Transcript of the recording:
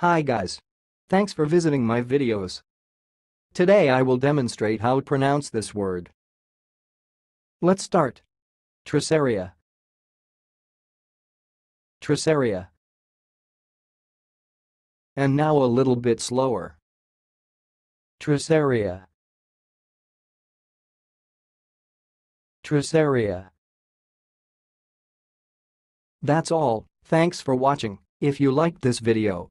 Hi guys. Thanks for visiting my videos. Today I will demonstrate how to pronounce this word. Let's start. Trecerea. Trecerea. And now a little bit slower. Trecerea. Trecerea. That's all, thanks for watching. If you liked this video,